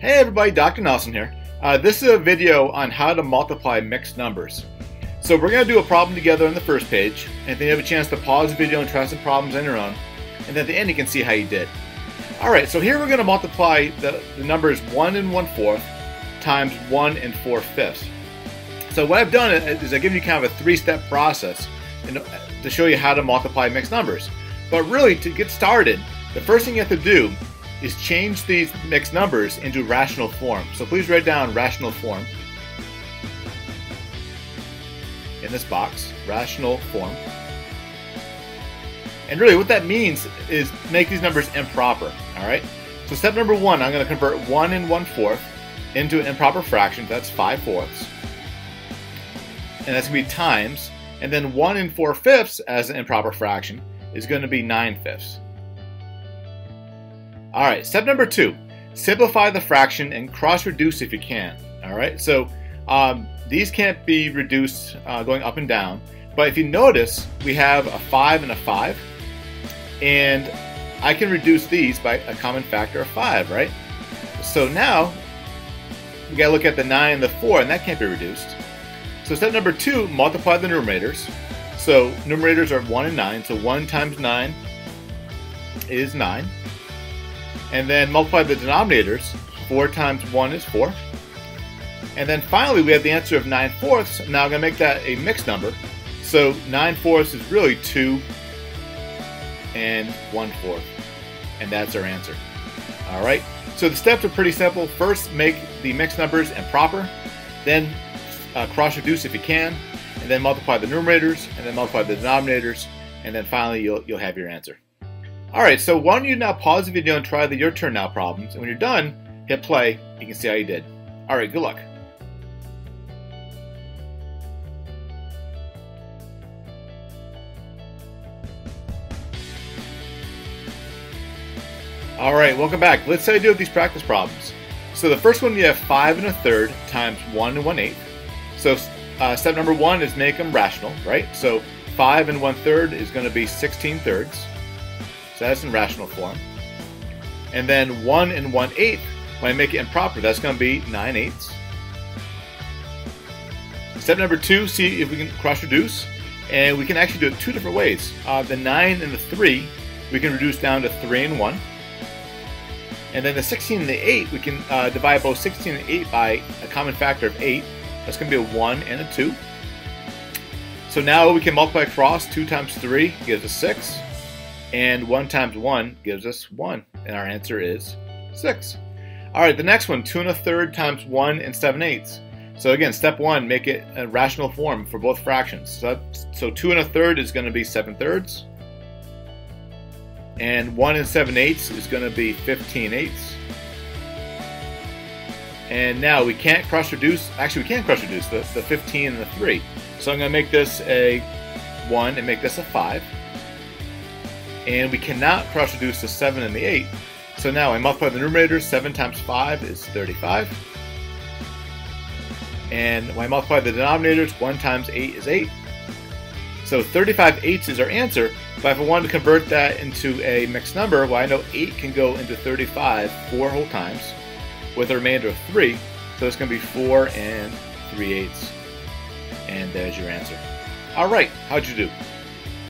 Hey everybody, Dr. Nelson here. Uh, this is a video on how to multiply mixed numbers. So we're going to do a problem together on the first page, and then you have a chance to pause the video and try some problems on your own, and then at the end you can see how you did. Alright, so here we're going to multiply the, the numbers 1 and 1 fourth times 1 and 4 fifths. So what I've done is I've given you kind of a three-step process to show you how to multiply mixed numbers. But really, to get started, the first thing you have to do is change these mixed numbers into rational form. So please write down rational form in this box, rational form. And really what that means is make these numbers improper, all right? So step number one, I'm going to convert 1 and 1 fourth into an improper fraction, that's 5 fourths. And that's to be times, and then 1 and 4 fifths as an improper fraction is going to be 9 fifths. All right, step number two, simplify the fraction and cross-reduce if you can. All right, so um, these can't be reduced uh, going up and down, but if you notice, we have a 5 and a 5, and I can reduce these by a common factor of 5, right? So now, we gotta look at the 9 and the 4, and that can't be reduced. So step number two, multiply the numerators. So numerators are 1 and 9, so 1 times 9 is 9 and then multiply the denominators. 4 times 1 is 4. And then finally, we have the answer of 9 fourths. Now I'm going to make that a mixed number. So 9 fourths is really 2 and 1 fourth. And that's our answer. All right. So the steps are pretty simple. First, make the mixed numbers improper. Then uh, cross-reduce if you can. And then multiply the numerators. And then multiply the denominators. And then finally, you'll, you'll have your answer. Alright, so why don't you now pause the video and try the Your Turn Now problems, and when you're done, hit play, you can see how you did. Alright, good luck. Alright, welcome back. Let's say I do these practice problems. So the first one, you have 5 and a third times 1 and 1 eighth. So uh, step number one is make them rational, right? So 5 and 1 third is going to be 16 thirds. So that's in rational form. And then 1 and 1 eighth, when I make it improper, that's going to be 9 eighths. Step number 2, see if we can cross reduce. And we can actually do it two different ways. Uh, the 9 and the 3, we can reduce down to 3 and 1. And then the 16 and the 8, we can uh, divide both 16 and 8 by a common factor of 8. That's going to be a 1 and a 2. So now we can multiply across. 2 times 3 gives us 6. And 1 times 1 gives us 1. And our answer is 6. All right, the next one, 2 and a third times 1 and 7 eighths. So again, step 1, make it a rational form for both fractions. So, so 2 and a third is going to be 7 thirds. And 1 and 7 eighths is going to be 15 eighths. And now we can't cross reduce, actually we can cross reduce the, the 15 and the 3. So I'm going to make this a 1 and make this a 5 and we cannot cross reduce the 7 and the 8. So now I multiply the numerators, 7 times 5 is 35. And when I multiply the denominators, 1 times 8 is 8. So 35 eighths is our answer, but if I wanted to convert that into a mixed number, well I know 8 can go into 35 four whole times with a remainder of 3. So it's going to be 4 and 3 eighths. And there's your answer. Alright, how'd you do?